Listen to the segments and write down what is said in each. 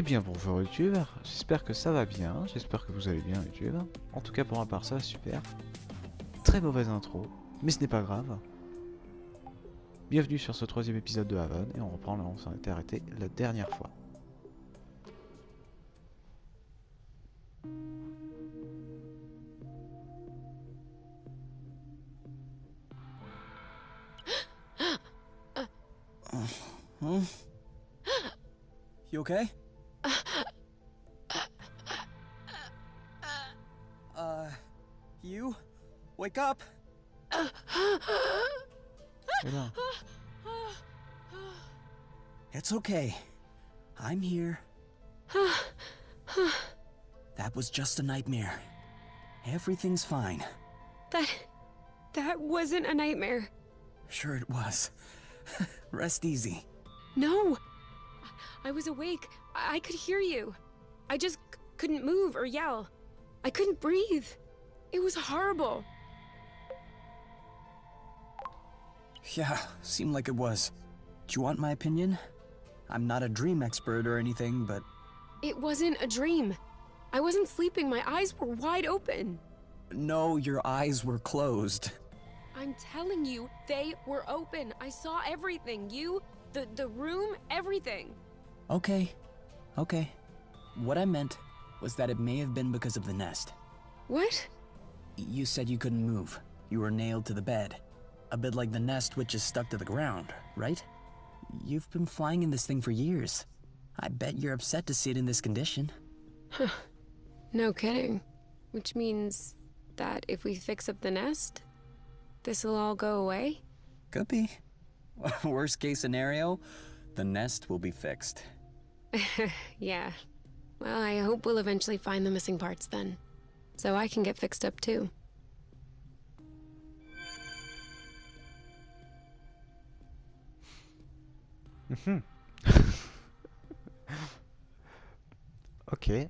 Eh bien bonjour YouTube, j'espère que ça va bien, j'espère que vous allez bien YouTube. En tout cas pour ma part ça super. Très mauvaise intro, mais ce n'est pas grave. Bienvenue sur ce troisième épisode de Haven et on reprend là où on s'en était arrêté la dernière fois. You okay? Wake up! Et là, It's okay. I'm here. that was just a nightmare. Everything's fine. That. that wasn't a nightmare. Sure it was. Rest easy. No! I was awake. I, I could hear you. I just couldn't move or yell. I couldn't breathe. It was horrible. Yeah, seemed like it was. Do you want my opinion? I'm not a dream expert or anything, but It wasn't a dream. I wasn't sleeping. My eyes were wide open. no, your eyes were closed. I'm telling you, they were open. I saw everything. You, the the room, everything. Okay, okay. What I meant was that it may have been because of the nest. What? You said you couldn't move. You were nailed to the bed. A bit like the nest which is stuck to the ground, right? You've been flying in this thing for years. I bet you're upset to see it in this condition. Huh. No kidding. Which means that if we fix up the nest, this'll all go away? Could be. Worst case scenario, the nest will be fixed. yeah. Well, I hope we'll eventually find the missing parts then. So I can get fixed up too. Mm-hmm. ok.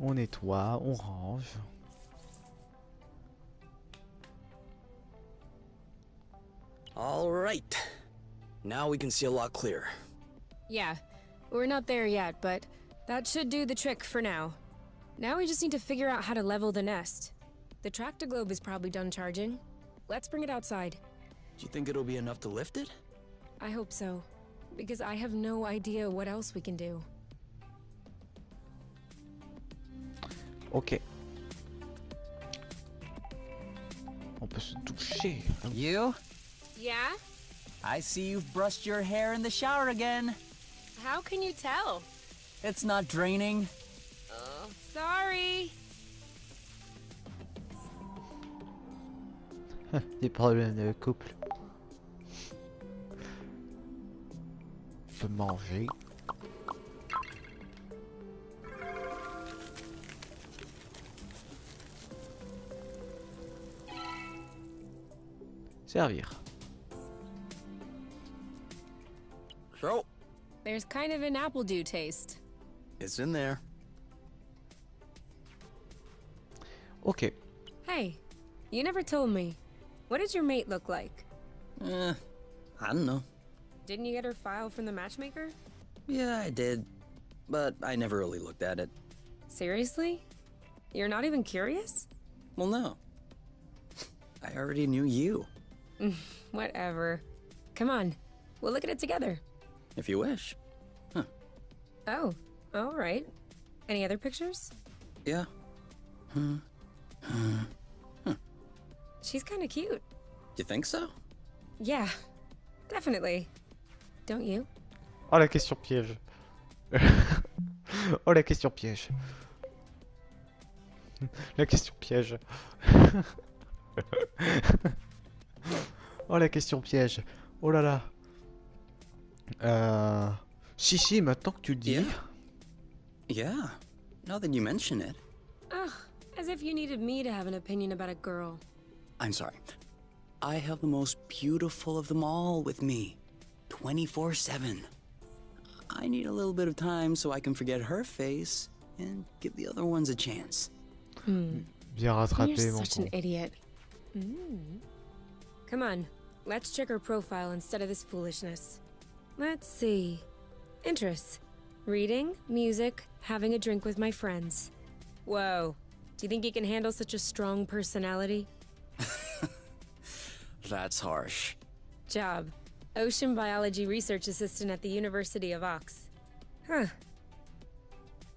On nettoie, on range. All right. Now we can see a lot clearer. Yeah, we're not there yet, but that should do the trick for now. Now we just need to figure out how to level the nest. The tractor globe is probably done charging. Let's bring it outside. Do you think it'll be enough to lift it? I hope so, because I have no idea what else we can do. Ok. On peut se toucher. You? Yeah? I see you've brushed your hair in the shower again. How can you tell? It's not draining. Sorry. Des problèmes de couple. On peut manger. Servir. So, There's kind of an apple dew taste. it's in there. Ok. Hey, you never told me. What did your mate look like? Eh, I don't know. Didn't you get her file from the matchmaker? Yeah, I did. But I never really looked at it. Seriously? You're not even curious? Well, no. I already knew you, Whatever. Come on, we'll look at it together. if you wish. Huh. Oh, all right. Any other pictures? Yeah. She's kind of cute. You think so? Yeah, definitely. Don't you? Oh la question piège. oh la question piège. La question piège. oh la question piège. Oh là là. Euh... Si si, maintenant que tu le dis. Yeah. Yeah. Now that you mention it. Ugh, as if you needed me to have an opinion about a girl. I'm sorry. I have the most beautiful of them all with me. 24 7. I need a little bit of time so I can forget her face and give the other ones a chance. Bien rattrapé, You're mon such an idiot. Mm. Come on, let's check her profile instead of this foolishness. Let's see. Interests. Reading, music, having a drink with my friends. Whoa. Do you think you can handle such a strong personality? That's harsh. Job. Ocean Biology Research Assistant at the University of Ox. Huh.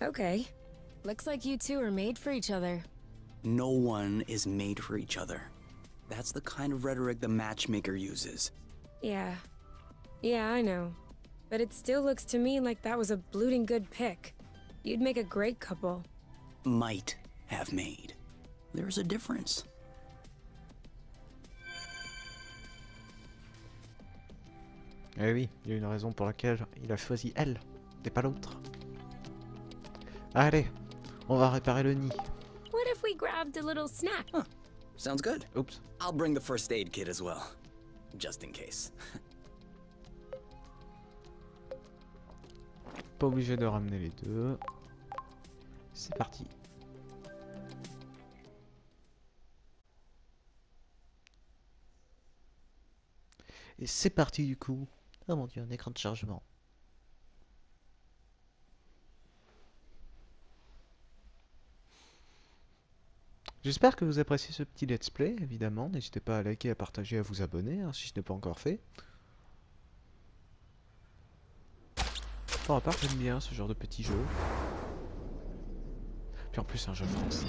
Okay. Looks like you two are made for each other. No one is made for each other. That's the kind of rhetoric the matchmaker uses. Yeah. Yeah, I know. But it still looks to me like that was a blooting good pick. You'd make a great couple. Might have made. There's a difference. Eh oui, il y a une raison pour laquelle il a choisi elle, et pas l'autre. Allez, on va réparer le nid. What if we grabbed a little snack? Sounds good. Oups. I'll bring the first aid kit as well. Just in case. Pas obligé de ramener les deux. C'est parti. Et c'est parti du coup. Oh mon dieu, un écran de chargement. J'espère que vous appréciez ce petit let's play, évidemment. N'hésitez pas à liker, à partager, à vous abonner, hein, si ce n'est pas encore fait. Pour ma part, j'aime bien ce genre de petit jeu. Puis en plus, un jeu français.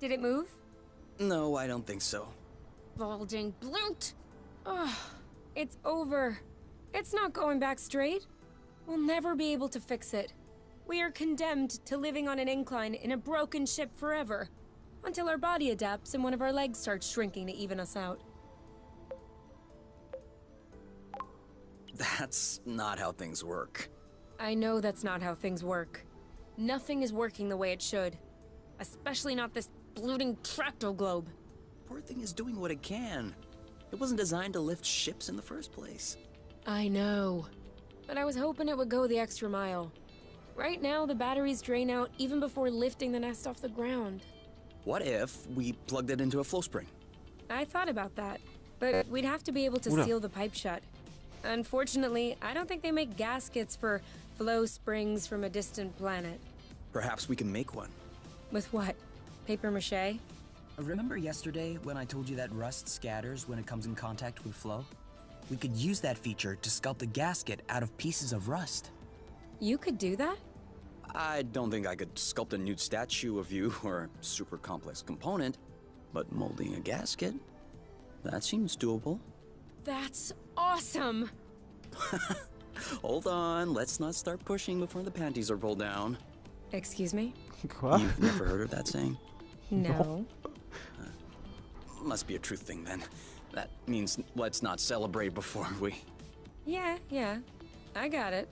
Did it move? No, I don't think so. Bulging bloot! Ugh, it's over. It's not going back straight. We'll never be able to fix it. We are condemned to living on an incline in a broken ship forever. Until our body adapts and one of our legs starts shrinking to even us out. That's not how things work. I know that's not how things work. Nothing is working the way it should. Especially not this bloating tracto globe. Poor thing is doing what it can. It wasn't designed to lift ships in the first place. I know. But I was hoping it would go the extra mile. Right now, the batteries drain out even before lifting the nest off the ground. What if we plugged it into a flow spring? I thought about that, but we'd have to be able to Oula. seal the pipe shut. Unfortunately, I don't think they make gaskets for flow springs from a distant planet. Perhaps we can make one. With what? Paper mache? Remember yesterday when I told you that rust scatters when it comes in contact with flow? We could use that feature to sculpt a gasket out of pieces of rust. You could do that? I don't think I could sculpt a nude statue of you or a super complex component, but molding a gasket? That seems doable. That's awesome! Hold on, let's not start pushing before the panties are pulled down. Excuse me? Quoi You've never heard of that saying? No. Must be a truth thing then. That means let's not celebrate before we. Yeah, yeah. I got it.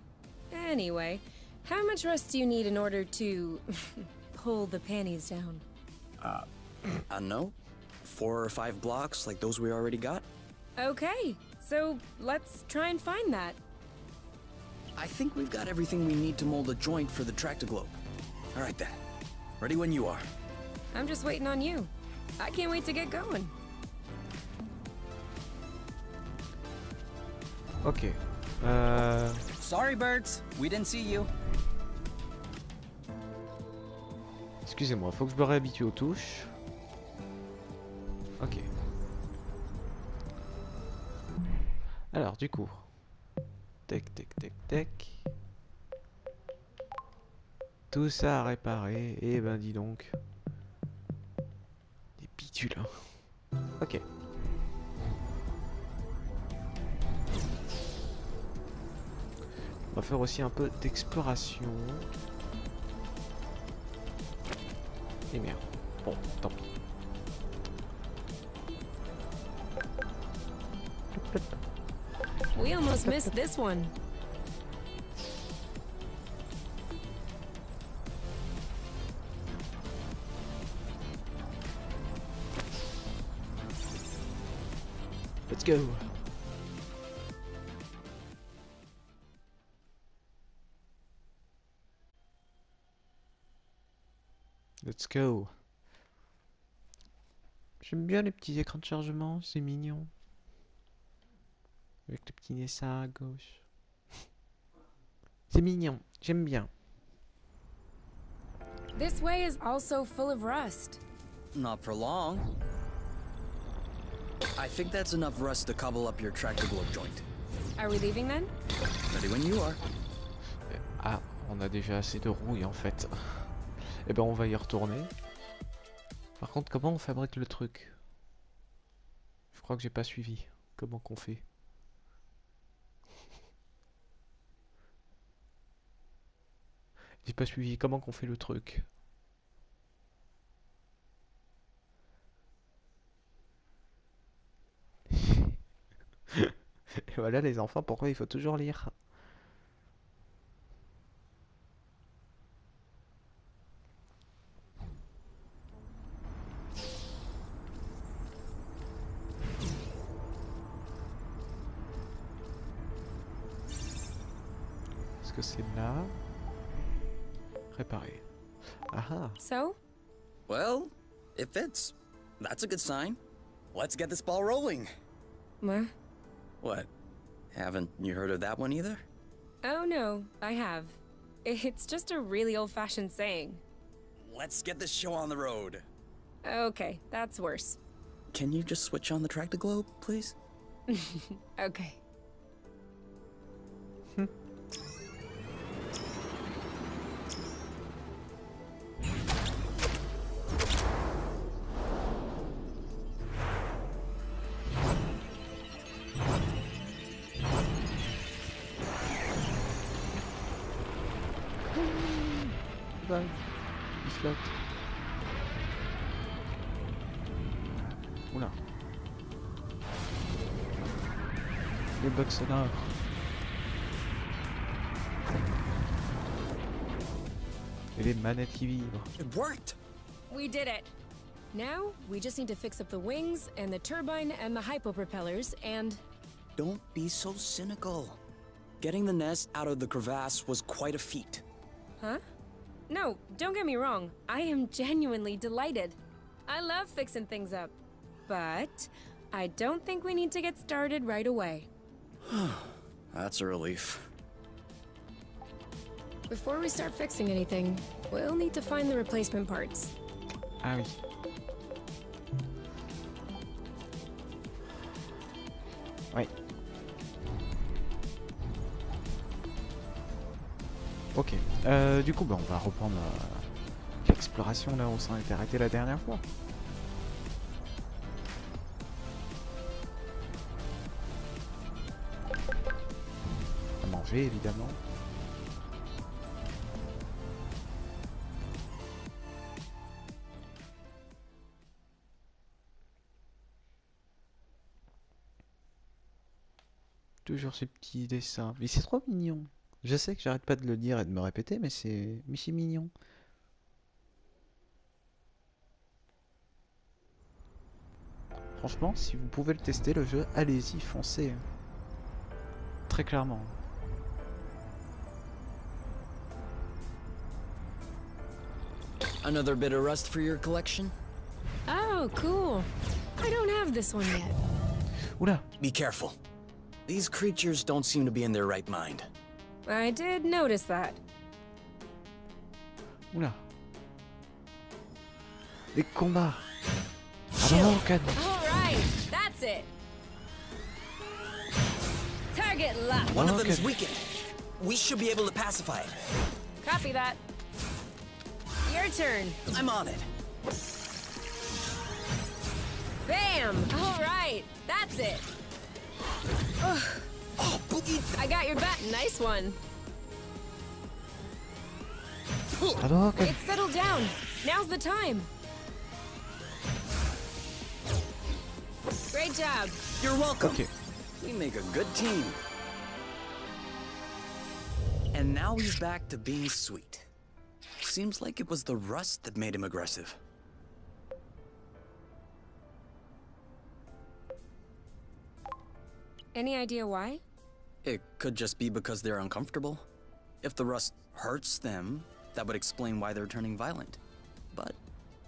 Anyway, how much rest do you need in order to pull the panties down? Uh, I don't know. Four or five blocks like those we already got? Okay, so let's try and find that. I think we've got everything we need to mold a joint for the tractoglobe. Alright then. Ready when you are. I'm just waiting on you. I can't wait to get going. Ok. Euh... Sorry, birds. We didn't see you. Excusez-moi, faut que je me réhabitue aux touches. Ok. Alors, du coup. Tac, tac, tac, tac. Tout ça à réparer. Et ben, dis donc. Des bidules. hein. Ok. On va faire aussi un peu d'exploration. Et merde. Bon, tant pis. We almost missed this one. Let's go Let's go J'aime bien les petits écrans de chargement, c'est mignon. Avec le petit Nessa à gauche. c'est mignon, j'aime bien. This way is also full of rust. Not for long. I think that's enough rust to cobble up your tractor globe joint. Are we leaving then? Ready when you are. Ah, on a déjà assez de rouille en fait. Eh ben on va y retourner. Par contre, comment on fabrique le truc? Je crois que j'ai pas suivi. Comment qu'on fait? J'ai pas suivi. Comment qu'on fait le truc? Et voilà les enfants, pourquoi il faut toujours lire? Est-ce que c'est là? Réparer. Ah ah So? Well, it fits. That's a good sign. Let's get this ball rolling. What? What? Haven't you heard of that one either? Oh no, I have. It's just a really old fashioned saying. Let's get this show on the road. Okay, that's worse. Can you just switch on the tractor globe, please? Okay. Bah, il flotte. Oula. Les bugs sonores. Et les manettes qui vibrent. It worked! We did it. Now, we just need to fix up the wings and the turbine and the hypo propellers and Don't be so cynical. Getting the nest out of the crevasse was quite a feat. Huh? No, don't get me wrong. I am genuinely delighted. I love fixing things up. But I don't think we need to get started right away. That's a relief. Before we start fixing anything, we'll need to find the replacement parts. Ah oui. Ok. Euh, du coup, bah, on va reprendre euh, l'exploration là où on s'en était arrêté la dernière fois. À manger, évidemment. Toujours ces petits dessins. Mais c'est trop mignon. Je sais que j'arrête pas de le dire et de me répéter, mais c'est mais c'est mignon. Franchement, si vous pouvez le tester, le jeu, allez-y, foncez. Très clairement. Another bit of rust for your collection? Oh, cool. I don't have this one yet. Oula Be careful. These creatures don't seem to be in their right mind. I did notice that. Oula Les combats Hadouken All right, that's it. Target locked. One of them is weakened. We should be able to pacify it. Copy that. Your turn. I'm on it. Bam! All right, that's it. Oh, Boogie! I got your back. Nice one. Hadouken It's settled down. Now's the time. Great job. You're welcome. Ok. We make a good team. And now he's back to being sweet. Seems like it was the rust that made him aggressive. Any idea why? It could just be because they're uncomfortable. If the rust hurts them, that would explain why they're turning violent. but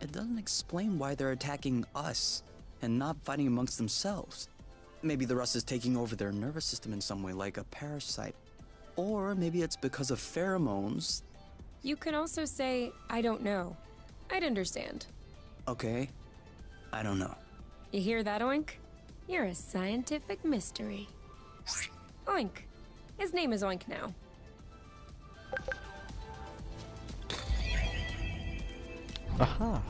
it doesn't explain why they're attacking us and not fighting amongst themselves. Maybe the rust is taking over their nervous system in some way, like a parasite. Or maybe it's because of pheromones. You can also say, I don't know. I'd understand. Okay, I don't know. You hear that, Oink? You're a scientific mystery. Oink. His name is Oink now. Ah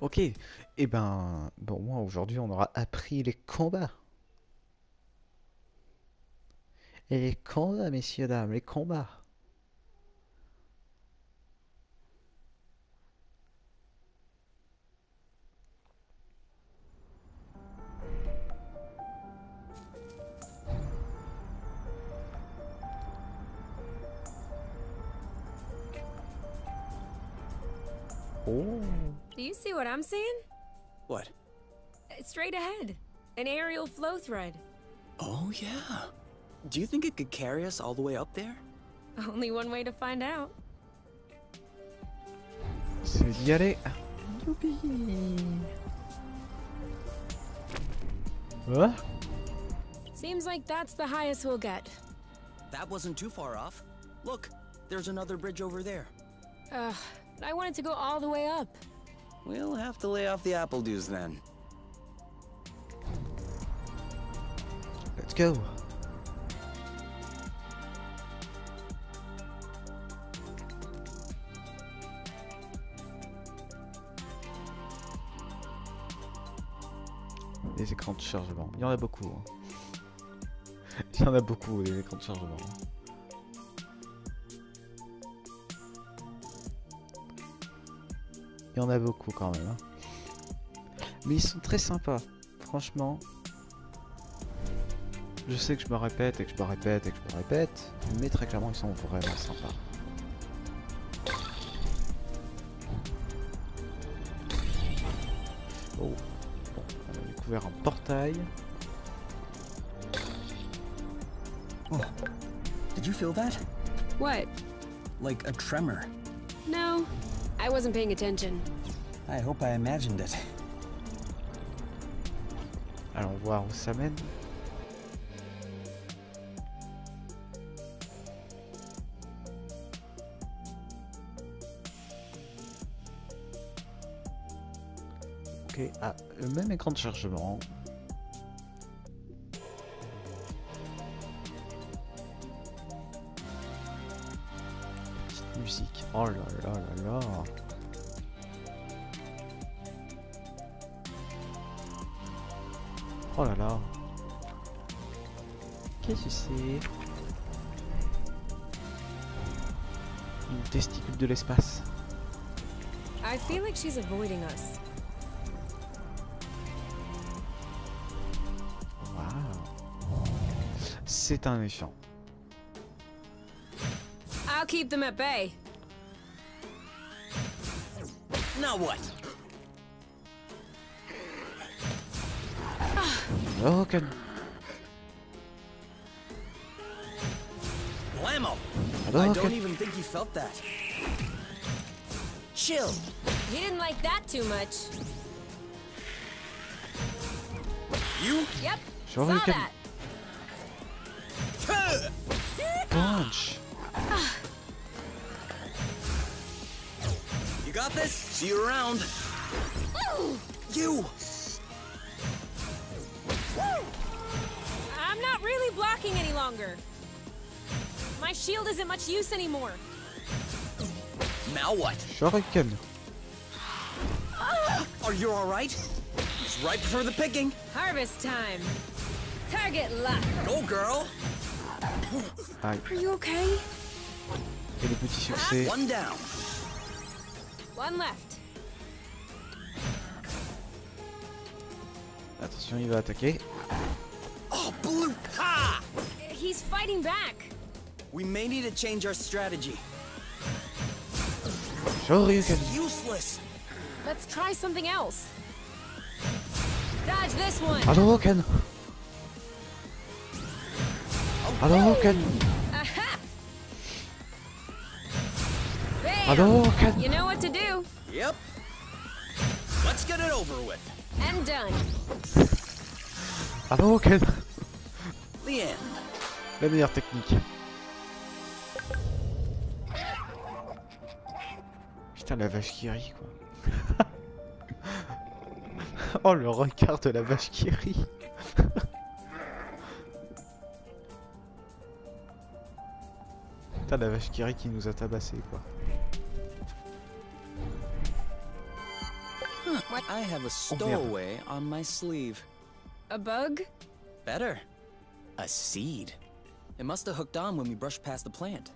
Ok, eh ben, bon, moi aujourd'hui on aura appris les combats. Et les combats, messieurs, dames, les combats. I'm seeing? What? Uh, straight ahead. An aerial flow thread. Oh, yeah. Do you think it could carry us all the way up there? Only one way to find out. C'est d'y aller. Youpi. What? ¿Eh? Seems like that's the highest we'll get. That wasn't too far off. Look, there's another bridge over there. Ugh, I wanted to go all the way up. We'll have to lay off the apple dews then. Let's go. Les écrans de chargement. Il y en a beaucoup. hein. Il y en a beaucoup, les écrans de chargement. Il y en a beaucoup quand même. hein. Mais ils sont très sympas. Franchement. Je sais que je me répète et que je me répète et que je me répète. Mais très clairement, ils sont vraiment sympas. Oh. Bon, on a découvert un portail. Did you feel that? What? Like a tremor. No, I wasn't paying attention. I hope I imagined it. Allons voir où ça mène. Ok, ah, le même écran de chargement. Une testicule de l'espace. I feel like she's avoiding us. Waouh. C'est un méchant. I'll keep them at bay. Now what? Oh, calme. I oh, don't calme. even think he felt that. Chill. He didn't like that too much. You? Yep, Sure, saw can- that. Punch. You got this? See you around. You! I'm not really blocking any longer. My shield isn't much use anymore. Now what? Shuriken. Are you alright? It's ripe for the picking. Harvest time. Target lock. Go, girl. Aïe. Are you okay? Et le petit succès. One down. One left. Attention, il va attaquer. Oh, blue! Ha! He's fighting back. We may need to change our strategy. Shoryuken. Useless. Let's try something else. Dodge this one. Hadouken. Hadouken. Aha! Bam! Hadouken! You know what to do. Yep. Let's get it over with. And done. Hadouken! The end. La meilleure technique. Putain, la vache qui rit, quoi. oh, le regard de la vache qui rit. Putain, la vache qui rit qui nous a tabassé, quoi. I have a merde. stowaway on my sleeve. A bug? Better. A seed. It must have hooked on when we brushed past the plant.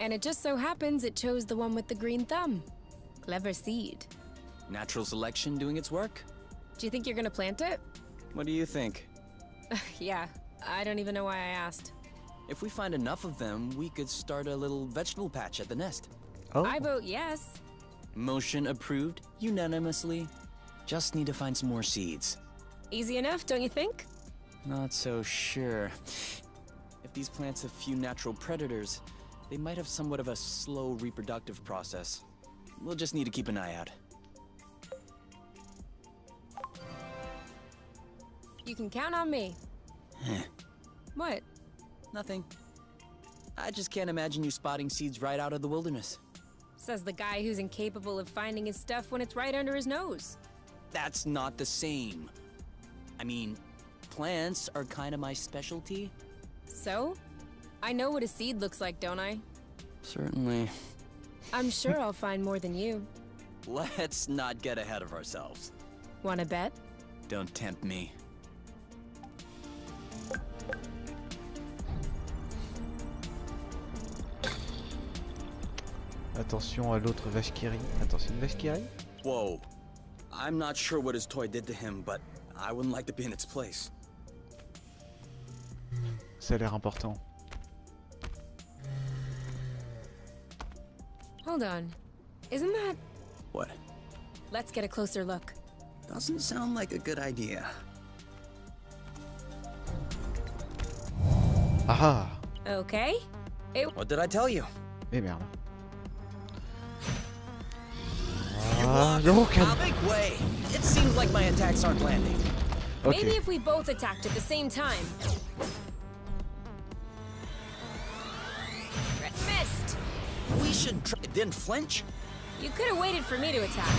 And it just so happens it chose the one with the green thumb. Clever seed. Natural selection doing its work. Do you think you're gonna plant it? What do you think? yeah, I don't even know why I asked. If we find enough of them, we could start a little vegetable patch at the nest. Oh, I vote yes. Motion approved unanimously. Just need to find some more seeds. Easy enough, don't you think? Not so sure. If these plants have few natural predators, they might have somewhat of a slow reproductive process. We'll just need to keep an eye out. You can count on me. what? Nothing. I just can't imagine you spotting seeds right out of the wilderness. Says the guy who's incapable of finding his stuff when it's right under his nose. That's not the same. I mean, plants are kind of my specialty. So? I know what a seed looks like, don't I? Certainly. I'm sure I'll find more than you. Let's not get ahead of ourselves. Wanna bet? Don't tempt me. attention à l'autre vache qui rit. Attends, c'est une vache qui rit Whoa. I'm not sure what his toy did to him, but I wouldn't like to be in its place. Ça a l'air important. Hold on. Isn't that. What? Let's get a closer look. Doesn't sound like a good idea. Ah Okay? It. What did I tell you? Mais merde. You Ah, block. yo, calme. I'll make way. It seems like my attacks aren't landing. Ok. Maybe if we both attacked at the same time. Should try. It didn't flinch. You could have waited for me to attack.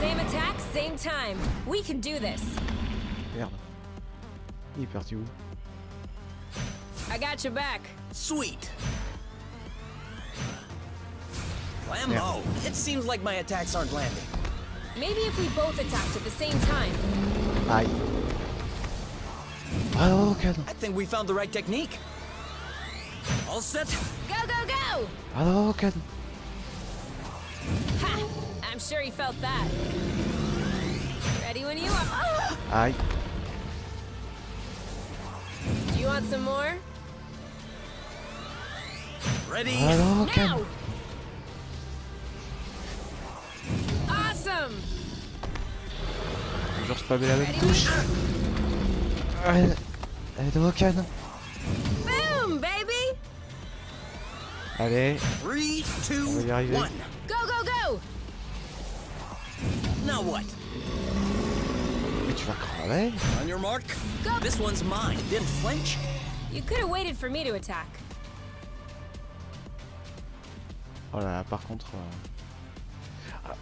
Same attack, same time. We can do this. Merde. Il est parti où I got your back. Sweet. Lambo. It seems like my attacks aren't landing. Maybe if we both attacked at the same time. Aïe. Ah, ok. I think we found the right technique. All set. Go, go, go! Ah, ok. Ha! I'm sure he felt that. Ready when you are. Ah! Aïe. Do you want some more? Ready. Ok. Now! Awesome! Toujours spammer la même Ready touche. when- Allez, allez, ok. Allez. Three, two, On va y arriver. one. Go, go, go! Now what? Mais tu vas crever On your mark. Go. This one's mine. Didn't flinch. You could have waited for me to attack. Oh là là, par contre... euh,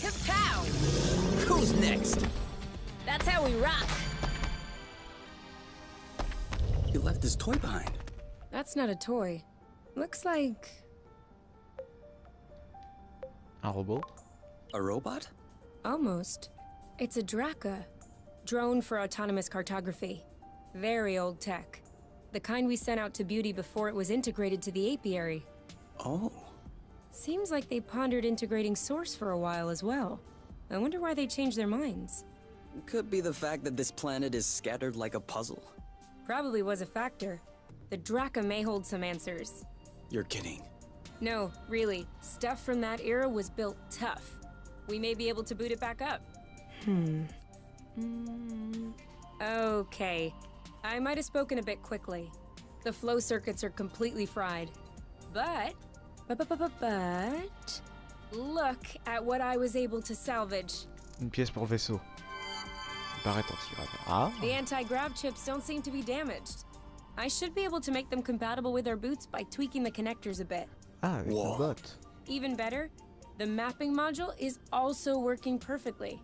Kapow! Who's next? That's how we rock. He left his toy behind. That's not a toy. Looks like. Un robot A robot? Almost. It's a Draka. Drone for autonomous cartography. Very old tech. The kind we sent out to Beauty before it was integrated to the apiary. Oh. Seems like they pondered integrating Source for a while as well. I wonder why they changed their minds. Could be the fact that this planet is scattered like a puzzle. Probably was a factor. The Draka may hold some answers. You're kidding. No, really, stuff from that era was built tough. We may be able to boot it back up. Hmm. Mm, okay. I might have spoken a bit quickly. The flow circuits are completely fried. But, but, but, but, but, but, look at what I was able to salvage. Une pièce pour le vaisseau. Il paraît anti-grave. Ah The anti-grav chips don't seem to be damaged. I should be able to make them compatible with our boots by tweaking the connectors a bit. Ah, avec Wow. le bot. Even better, the mapping module is also working perfectly.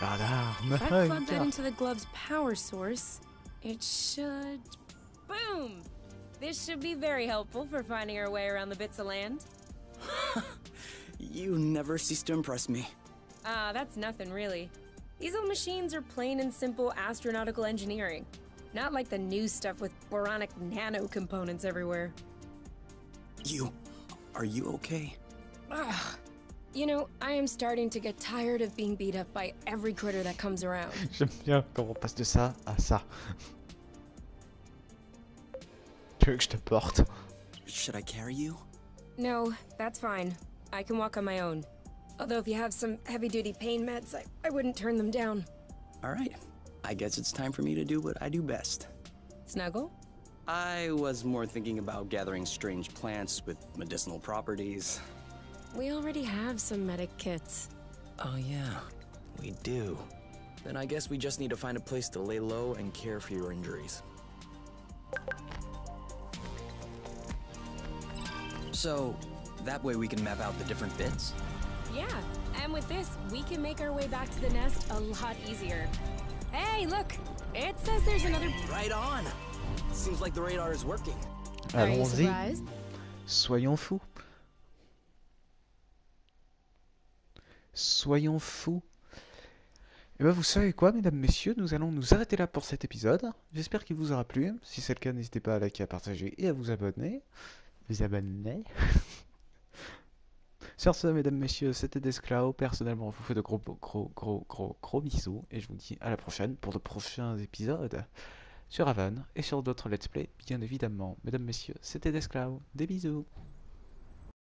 Radar. If I plug that into the glove's power source, it should... Boom! This should be very helpful for finding our way around the bits of land. You never cease to impress me. Ah, that's nothing really. These old machines are plain and simple astronautical engineering. Not like the new stuff with boronic nano components everywhere. You. Are you okay? Ugh. You know, I am starting to get tired of being beat up by every critter that comes around. J'aime bien comment on passe de ça à ça. Tu veux que je te porte Should I carry you? No, that's fine. I can walk on my own. Although if you have some heavy-duty pain meds, I, I wouldn't turn them down. Alright. I guess it's time for me to do what I do best. Snuggle? I was more thinking about gathering strange plants with medicinal properties. We already have some medic kits. Oh, yeah. We do. Then I guess we just need to find a place to lay low and care for your injuries. So, that way we can map out the different bits? Yeah, and with this, we can make our way back to the nest a lot easier. Hey, look! It says there's another... Right on! Seems like the radar is working. Allons-y. Soyons fous. Soyons fous. Et ben vous savez quoi, mesdames, messieurs, nous allons nous arrêter là pour cet épisode. J'espère qu'il vous aura plu. Si c'est le cas, n'hésitez pas à liker, à partager et à vous abonner. Vous abonner. Sur ce, mesdames, messieurs, c'était Desclao. Personnellement, je vous fais de gros, gros, gros, gros, gros bisous. Et je vous dis à la prochaine pour de prochains épisodes sur Haven et sur d'autres let's play, bien évidemment. Mesdames, messieurs, c'était Desclao. Des bisous.